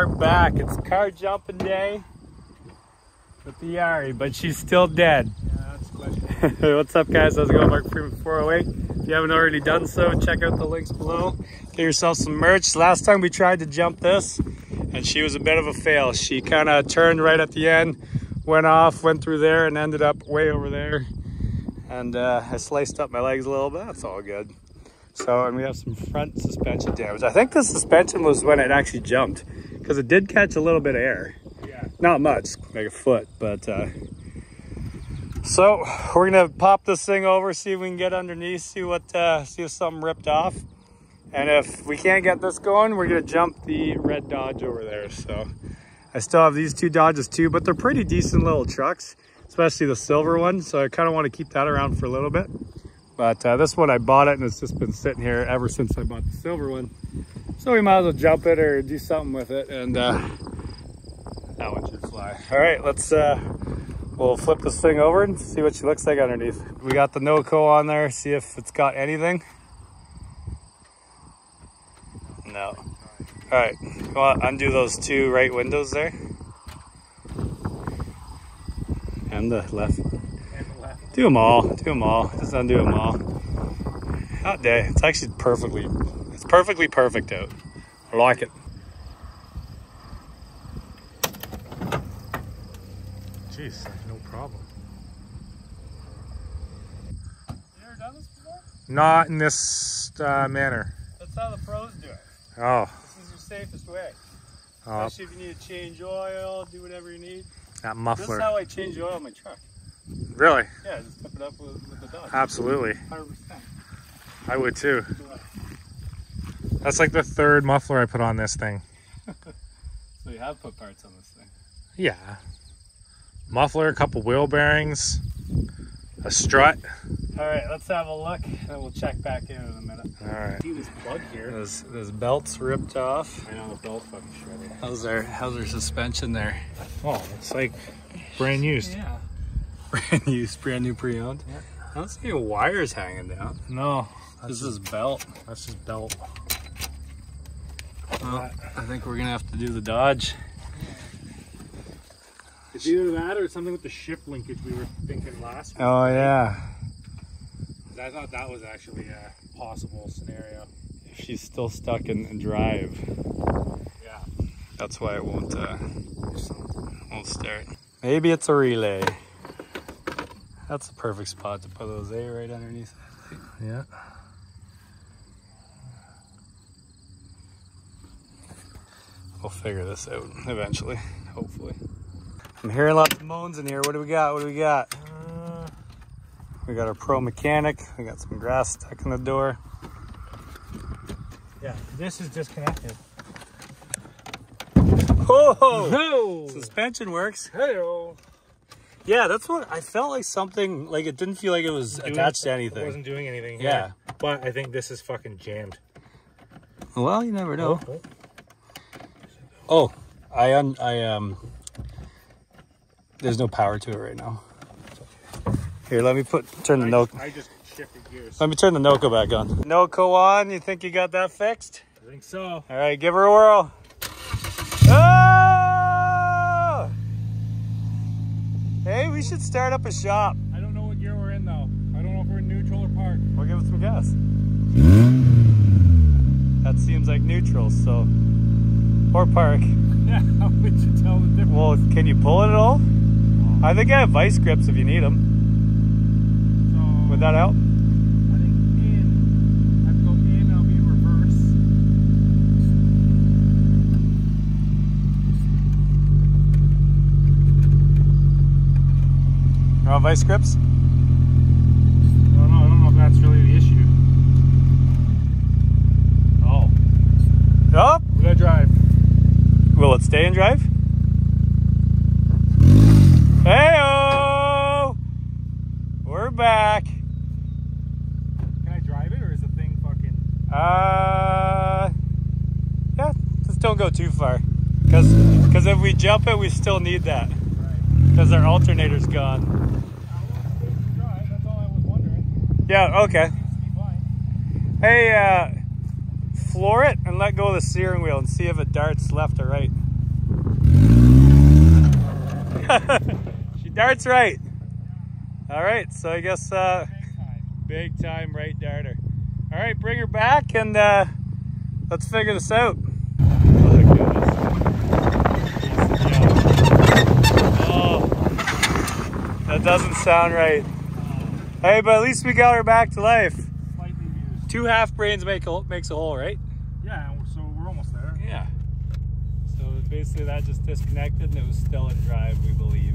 Are back. It's car jumping day with the Yari, but she's still dead. What's up guys? How's it going? Mark Freeman 408. If you haven't already done so, check out the links below. Get yourself some merch. Last time we tried to jump this and she was a bit of a fail. She kind of turned right at the end, went off, went through there and ended up way over there. And uh, I sliced up my legs a little bit. That's all good. So, and we have some front suspension damage. I think the suspension was when it actually jumped because it did catch a little bit of air. Yeah. Not much, like a foot, but uh, so we're gonna pop this thing over, see if we can get underneath, see what, uh, see if something ripped off. And if we can't get this going, we're gonna jump the red Dodge over there. So I still have these two Dodges too, but they're pretty decent little trucks, especially the silver one. So I kind of want to keep that around for a little bit. But uh, this one, I bought it and it's just been sitting here ever since I bought the silver one. So we might as well jump it or do something with it. And uh, that one should fly. All right, let's, uh, we'll flip this thing over and see what she looks like underneath. We got the NOCO on there, see if it's got anything. No. All right, well, undo those two right windows there. And the left do them all. Do them all. Just undo them all. Hot day. It's actually perfectly, it's perfectly perfect out. I like it. Jeez, no problem. You ever done this before? Not in this uh, manner. That's how the pros do it. Oh, This is your safest way. oh Especially if you need to change oil, do whatever you need. that muffler. This muffler. is how I change oil in my truck. Really? Yeah, just tip it up with, with the Dodge. Absolutely. 100%. I would too. That's like the third muffler I put on this thing. So you have put parts on this thing. Yeah. Muffler, a couple wheel bearings, a strut. All right, let's have a look, and we'll check back in in a minute. All right. See this plug here. Those, those belts ripped off. I know the belt fucking shredded. How's our how's our suspension there? Oh, it's like brand used. Yeah. Brand new, brand new pre-owned. Yeah. I don't see any wires hanging down. No, This is belt. that's just belt. Well, I think we're gonna have to do the Dodge. It's either that or something with the shift linkage we were thinking last week. Oh yeah. I thought that was actually a possible scenario. If she's still stuck in, in drive, Yeah. that's why it won't uh, won't start. Maybe it's a relay. That's the perfect spot to put those A right underneath. Yeah. We'll figure this out eventually, hopefully. I'm hearing lots of moans in here. What do we got? What do we got? Uh, We got our pro mechanic. We got some grass stuck in the door. yeah, this is disconnected. Oh, No! suspension works. Hello. Yeah, that's what I felt like something like it didn't feel like it was Doing- attached to anything. It wasn't doing anything. Yeah. here. But I think this is fucking jammed. Well, you never know. Oh, Oh, I un I um. There's no power to it right now. Here, let me put turn the I, no. I just shifted gears. Let me turn the Noco back on. Noco on. You think you got that fixed? I think so. All right, give her a whirl. Oh! Hey, we should start up a shop. I don't know what gear we're in though. I don't know if we're in neutral or park. We'll give it some gas. That seems like neutral, so. Or park. Yeah, how would you tell the difference? Well, can you pull it at all? Oh. I think I have vice grips if you need them. So, Would that help? I think in, I go in, I'll be in reverse. You want vice grips? I don't know, I don't know if that's really the issue. Oh, Up. we gotta drive. It stay in drive? Heyo! We're back. Can I drive it or is the thing fucking. Uh, yeah, just don't go too far. Because because if we jump it, we still need that. Right. Because our alternator's gone. Drive, that's all I was wondering. Yeah, okay. Seems to be fine. Hey, uh, floor it and let go of the steering wheel and see if it darts left or right. She darts right. All right, so I guess uh, big time right darter. All right, bring her back and uh, let's figure this out. Oh, that doesn't sound right. Hey, but at least we got her back to life. Two half brains make a, makes a hole, right? Yeah, so we're almost there. Yeah. So basically that just disconnected and it was still in drive, we believe.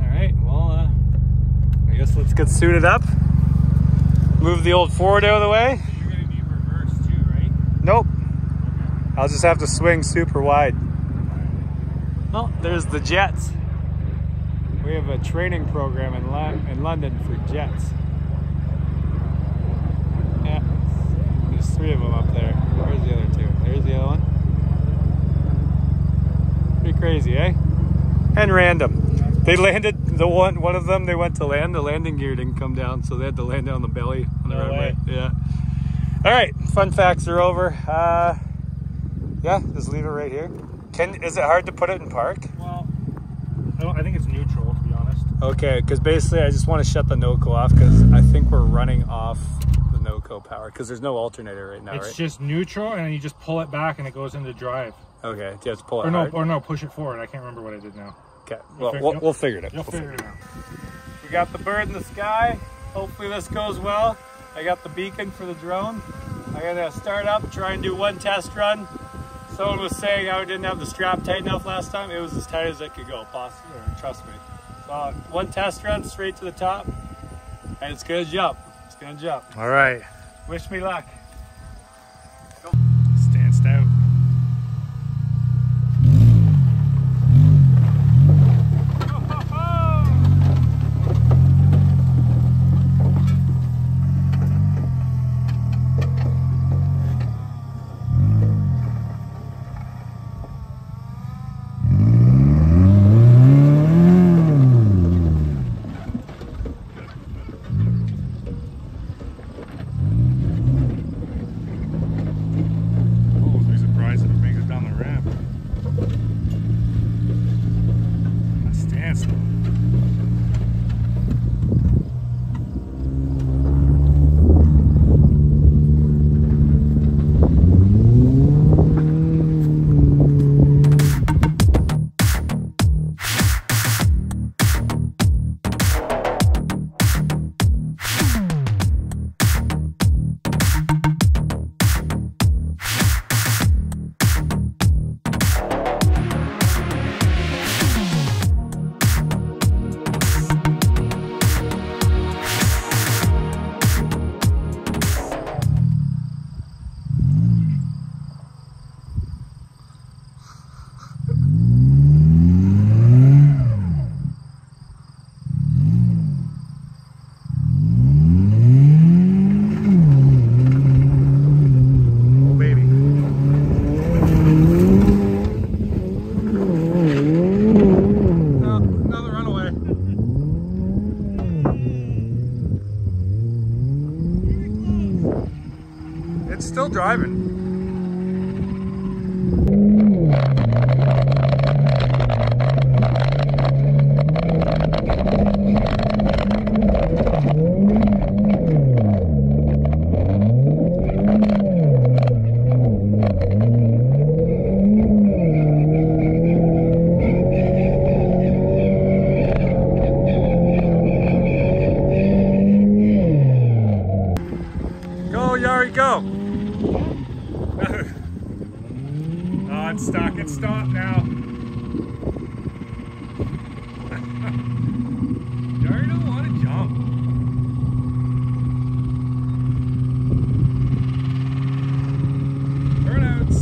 All right, well, uh, I guess let's get suited up. Move the old Ford out of the way. You're gonna need reverse too, right? Nope. I'll just have to swing super wide. Well, there's the Jets. We have a training program in, Lo- in London for Jets. Yeah, there's three of them up there. Where's the other two? There's the other one. Pretty crazy, eh? And random. They landed the one one of them. They went to land. The landing gear didn't come down, so they had to land on the belly on the No runway. way. Yeah. All right, fun facts are over. Uh, yeah, just leave it right here. Can is it hard to put it in park? Well, I, I think it's neutral to be honest. Okay, because basically I just want to shut the NOCO off because I think we're running off the NOCO power because there's no alternator right now, it's right? just neutral, and then you just pull it back, and it goes into drive. Okay, do you have to pull it Or no, hard? or no, push it forward. I can't remember what I did now. Okay, well, fig- we'll, you'll- we'll figure it out. You'll We'll figure it out. We got the bird in the sky. Hopefully this goes well. I got the beacon for the drone. I'm gonna start up, try and do one test run. Someone was saying I didn't have the strap tight enough last time. It was as tight as it could go, possibly, trust me. So one test run straight to the top, and it's gonna jump. It's gonna jump. All right, Wish me luck. Still driving. Go, Yari, go. Oh, it's stuck. It's stopped now. Jerry don't want to jump. Burnouts.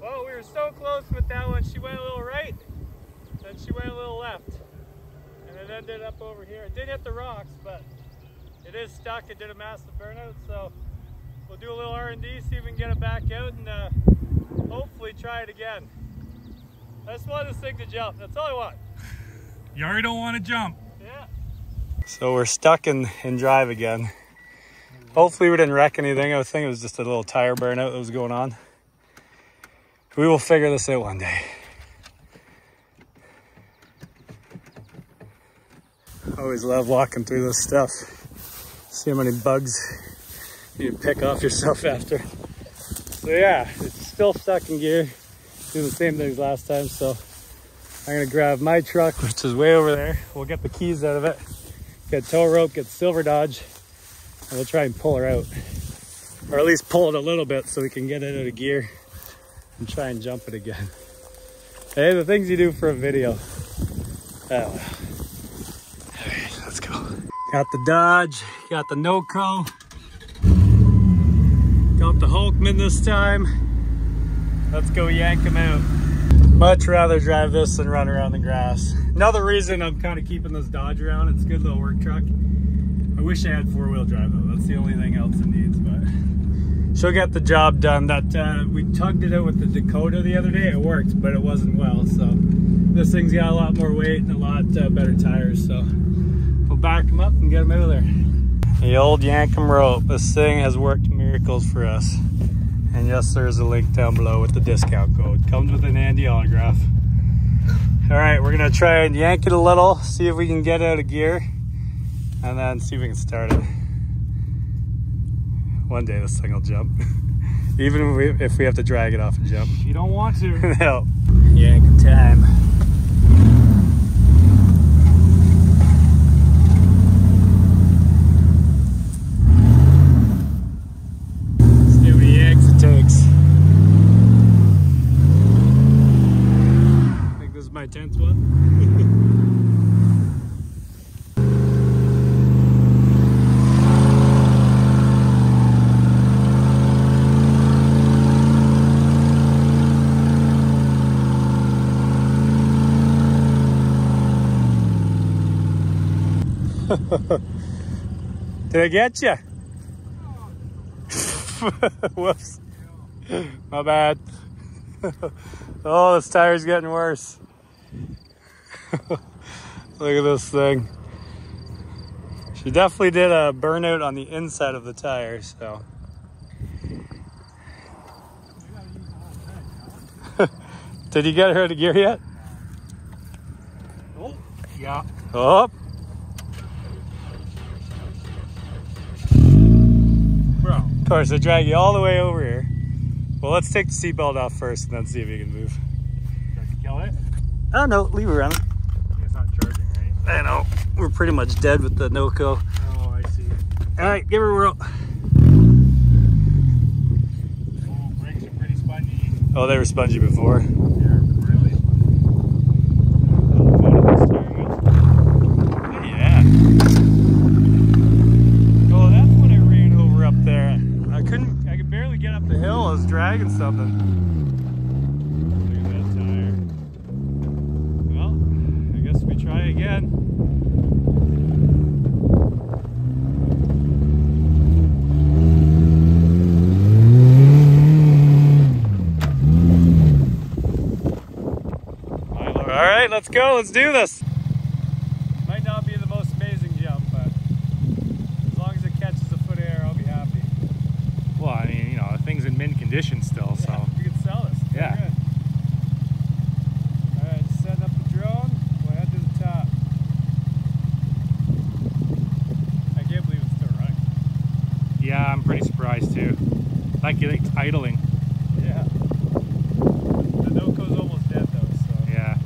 Well, we were so close with that one. She went a little right, then she went a little left, and it ended up over here. It did hit the rocks, but it is stuck. It did a massive burnout, so we'll do a little R&D, see if we can get it back out, and uh, hopefully try it again. I just want this thing to jump. That's all I want. You already don't want to jump. Yeah. So we're stuck in, in drive again. Hopefully we didn't wreck anything. I think it was just a little tire burnout that was going on. We will figure this out one day. Always love walking through this stuff. See how many bugs you pick off yourself after. So yeah, it's still stuck in gear. Doing the same things last time, so I'm gonna grab my truck, which is way over there. We'll get the keys out of it, get tow rope, get Silver Dodge, and we'll try and pull her out. Or at least pull it a little bit so we can get it out of gear and try and jump it again. Hey, the things you do for a video. Oh. Got the Dodge, got the NOCO. Got the Hulkman this time. Let's go yank him out. Much rather drive this than run around the grass. Another reason I'm kind of keeping this Dodge around, it's a good little work truck. I wish I had four wheel drive though. That's the only thing else it needs, but she'll get the job done. That uh, We tugged it out with the Dakota the other day. It worked, but it wasn't well. So this thing's got a lot more weight and a lot uh, better tires. So we'll back them up and get them out of there. The old Yankum rope. This thing has worked miracles for us. And yes, there's a link down below with the discount code. Comes with an Andy autograph. All right, we're gonna try and yank it a little, see if we can get out of gear, and then see if we can start it. One day this thing will jump. Even if we, if we have to drag it off and jump. You don't want to. no. Yank time. See how many yanks it takes. I think this is my 10th one. Did I get you? Whoops. My bad. oh, this tire's getting worse. Look at this thing. She definitely did a burnout on the inside of the tire, so. did you get her out of gear yet? Oh, yeah. Oh, Of course, I drag you all the way over here. Well, let's take the seatbelt off first and then see if you can move. Got to kill it? Oh no, leave it running. It's not charging, right? I know. We're pretty much dead with the NOCO. Oh, I see. All right, give her a whirl. Oh, brakes are pretty spongy. Oh, they were spongy before. They're really spongy. Yeah. Oh, that's when I ran over up there. I couldn't, I could barely get up the hill. I was dragging something. I guess we try again. All right, let's go. Let's do this. Might not be the most amazing jump, but as long as it catches a foot of air, I'll be happy. Well, I mean, you know, the thing's in mint condition still, so. we can sell this. Pretty Yeah. good. All right, setting up the drone. We'll head to the top. I can't believe it's still running. Yeah, I'm pretty surprised too. Like idling. Yeah. The NOCO's almost dead though, so. Yeah.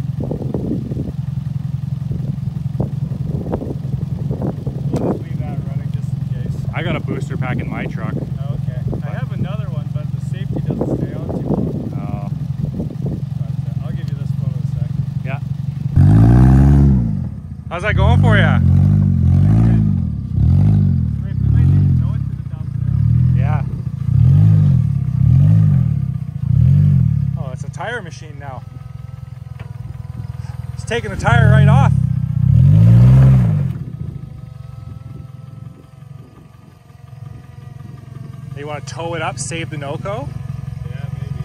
We'll just leave that running just in case. I got a booster pack in my truck. Oh, okay. I have another one, but the safety doesn't stay on too long. Oh, But uh, I'll give you this photo in a second. yeah. How's that going for you? Rick, we might need to tow it to the dump now. Yeah. Oh, it's a tire machine now. It's taking the tire right off. You want to tow it up, save the NOCO? Yeah, maybe.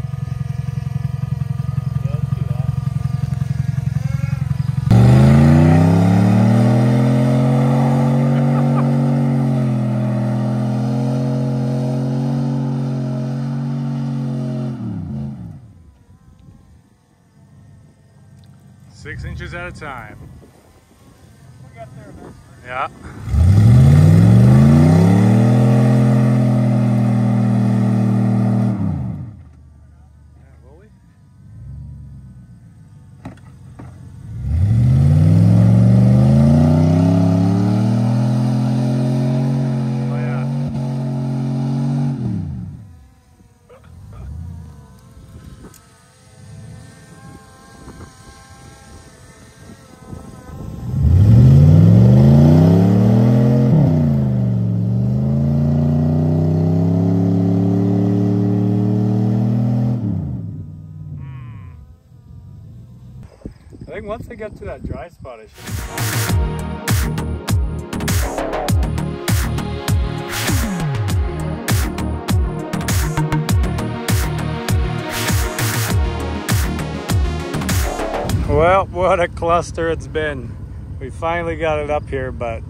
Six inches at a time. We'll get there eventually. Yeah. Yeah, will we? Oh yeah. I get to that dry spot, I should. Well, what a cluster it's been. We finally got it up here, but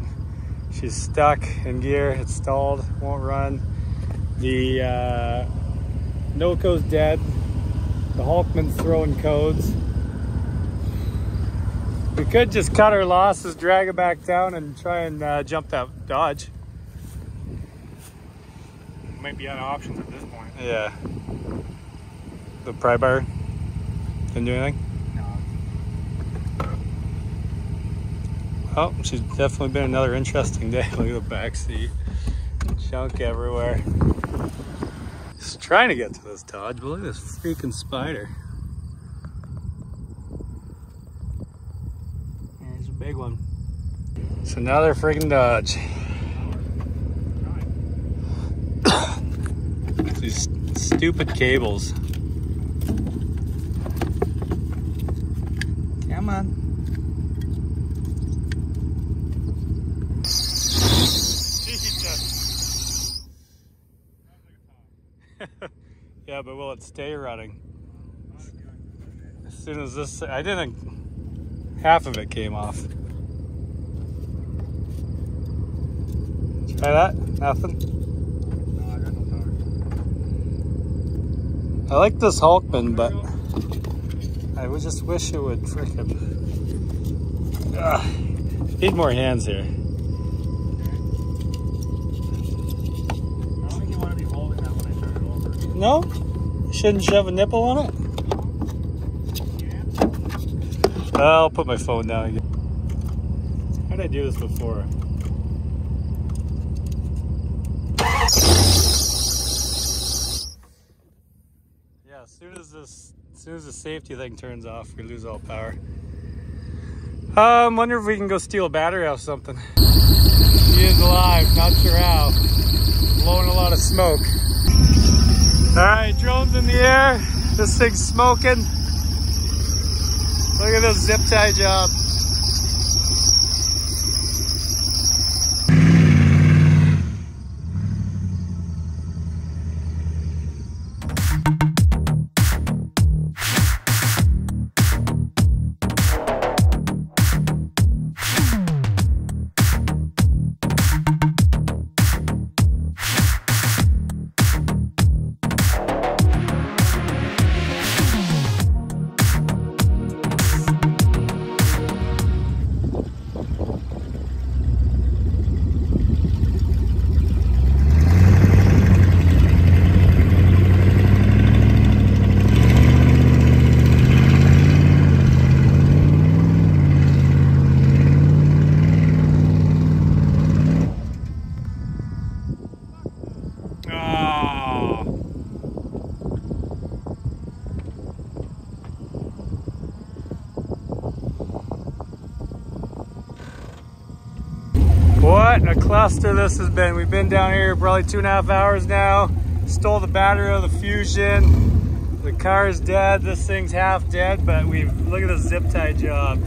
she's stuck in gear. It's stalled, won't run. The uh, Noco's dead. The Hulkman's throwing codes. We could just cut our losses, drag it back down, and try and uh, jump that Dodge. Might be out of options at this point. Yeah. The pry bar didn't do anything. No. Oh, she's definitely been another interesting day. Look at the back seat, junk everywhere. Just trying to get to this Dodge, but look at this freaking spider. There's a big one. It's another freaking Dodge. These stupid cables. Come on. Yeah, but will it stay running? As soon as this, I didn't, half of it came off. Try that? Nothing? No, I like this Hulkman, but I would just wish it would freaking. Need more hands here. You. No? Shouldn't shove a nipple on it? I'll put my phone down again. How did I do this before? Yeah, as soon as this, as soon as the safety thing turns off, we lose all power. I um, wonder if we can go steal a battery off something. He is alive, not sure how. Blowing a lot of smoke. All right, drones in the air. This thing's smoking. Look at this zip tie job. Cluster this has been. We've been down here probably two and a half hours now. Stole the battery of the Fusion. The car is dead. This thing's half dead, but we've, look at this zip tie job.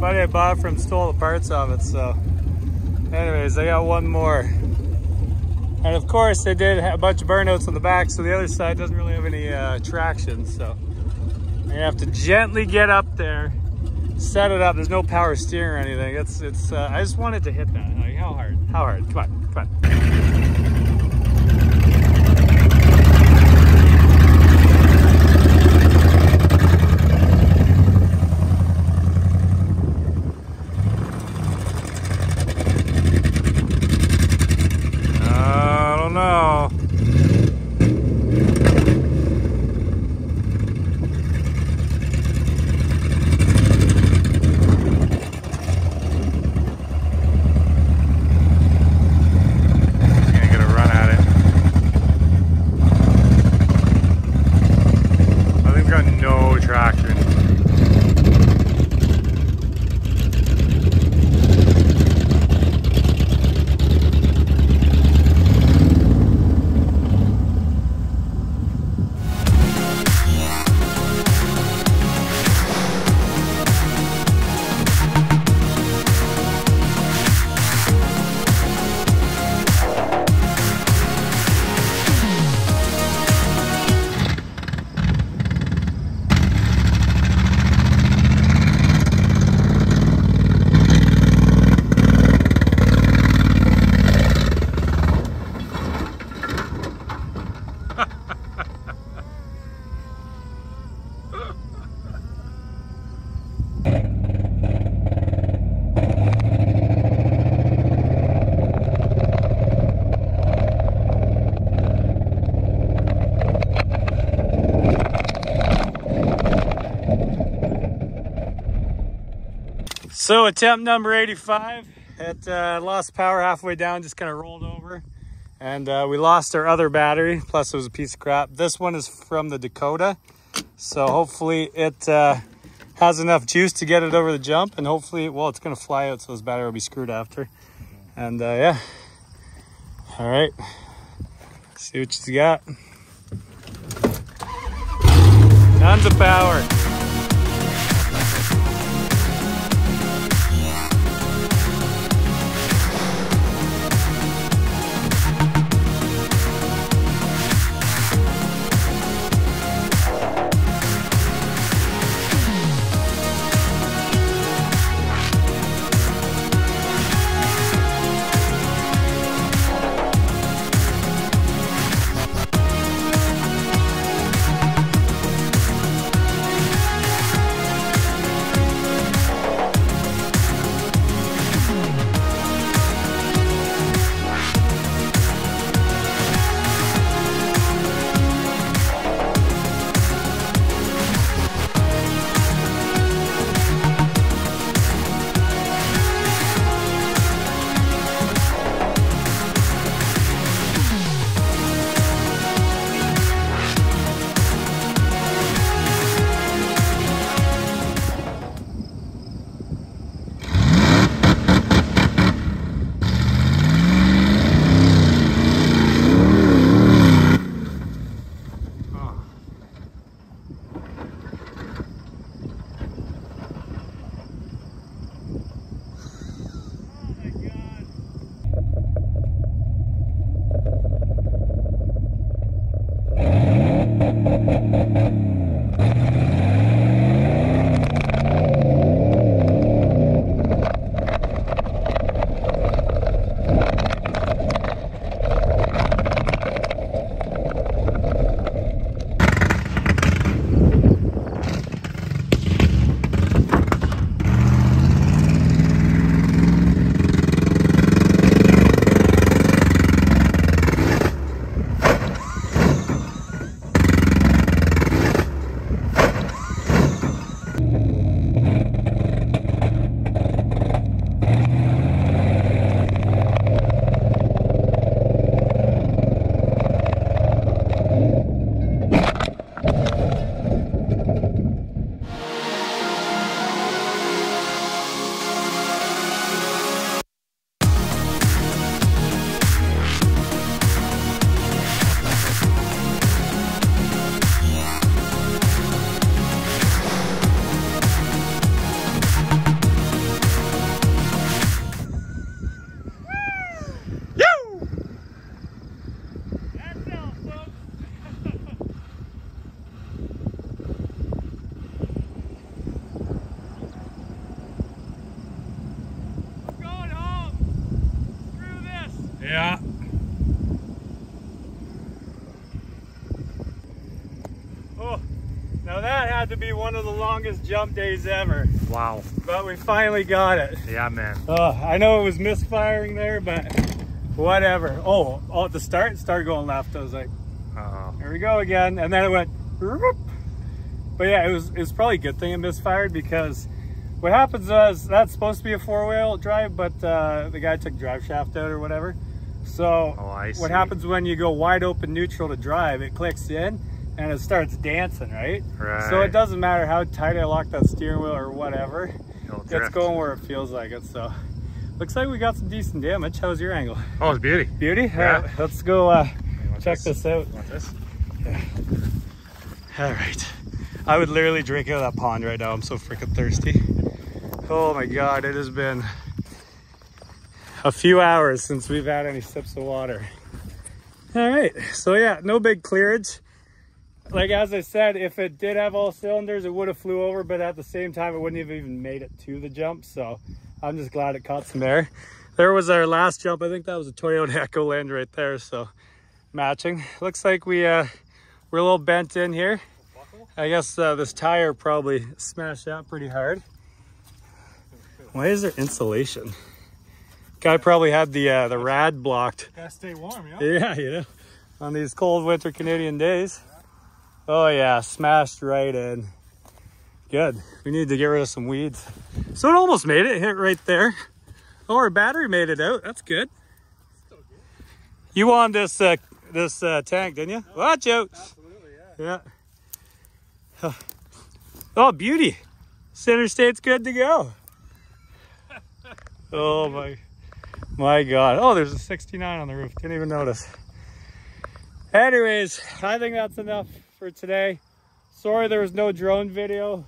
Buddy I bought from stole the parts of it, so. Anyways, I got one more. And of course, they did a bunch of burnouts on the back, so the other side doesn't really have any uh, traction, so. I'm have to gently get up there set it up. There's no power steering or anything. It's it's. Uh, I just wanted to hit that. Like how hard? How hard? Come on, come on. So attempt number 85, it uh, lost power halfway down, just kind of rolled over. And uh, we lost our other battery, plus it was a piece of crap. This one is from the Dakota. So hopefully it uh, has enough juice to get it over the jump and hopefully, well, it's gonna fly out so this battery will be screwed after. And uh, yeah, all right, see what she's got. Tons of power. Longest jump days ever, Wow. but we finally got it. Yeah, man. Oh, I know it was misfiring there, but whatever. Oh, oh, at the start, it started going left. I was like, uh -oh. here we go again. And then it went, whoop. but yeah, it was, it was probably a good thing it misfired because what happens is that's supposed to be a four wheel drive, but uh, the guy took drive shaft out or whatever. So Oh, I what happens when you go wide open neutral to drive, it clicks in and it starts dancing, right? Right. So it doesn't matter how tight I lock that steering wheel or whatever. It's going where it feels like it. So looks like we got some decent damage. How's your angle? Oh, it's beauty. Beauty? Yeah. All right, let's go uh, check this out. You want this? All right. I would literally drink out of that pond right now. I'm so freaking thirsty. Oh my God, it has been a few hours since we've had any sips of water. All right, so yeah, no big clearage. Like as I said, if it did have all cylinders, it would have flew over, but at the same time, it wouldn't have even made it to the jump. So I'm just glad it caught some air. There was our last jump. I think that was a Toyota Echo-Land right there. So matching. Looks like we uh, we're a little bent in here. I guess uh, this tire probably smashed out pretty hard. Why is there insulation? Guy probably had the uh, the rad blocked. Gotta stay warm, yeah? Yeah, you know, on these cold winter Canadian days. Oh yeah, smashed right in. Good. We need to get rid of some weeds. So it almost made it. Hit right there. Oh, our battery made it out. That's good. You won this uh, this uh, tank, didn't you? Watch out. Absolutely, yeah. Yeah. Oh, beauty. Center state's good to go. Oh my, my God. Oh, there's a 69 on the roof. Didn't even notice. Anyways, I think that's enough for today. Sorry there was no drone video.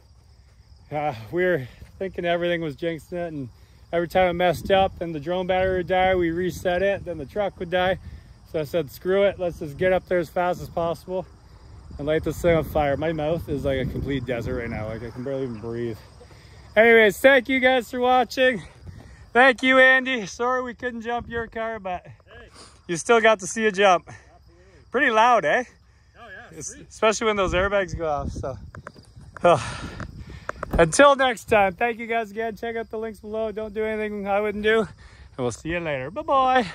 Uh, we were thinking everything was jinxing it and every time it messed up and the drone battery would die, we reset it, then the truck would die. So I said, screw it, let's just get up there as fast as possible and light this thing on fire. My mouth is like a complete desert right now. Like I can barely even breathe. Anyways, thank you guys for watching. Thank you, Andy. Sorry we couldn't jump your car, but you still got to see a jump. Pretty loud, eh? Especially when those airbags go off. So, Oh. until next time, thank you guys again. Check out the links below. Don't do anything I wouldn't do, and we'll see you later. Bye bye.